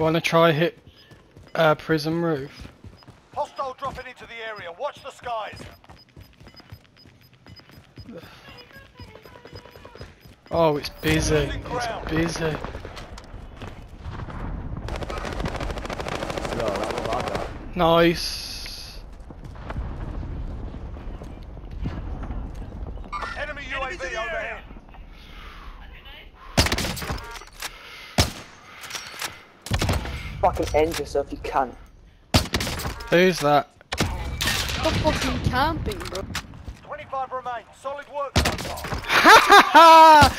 Wanna try hit uh, prison roof? Hostile dropping into the area. Watch the skies. Oh, it's busy. It's busy. No, that was bad, that. Nice. Enemy UAV overhead. fucking end yourself, you cunt. Who's that? Stop fucking camping, bro. 25 remain. Solid work. Ha ha ha!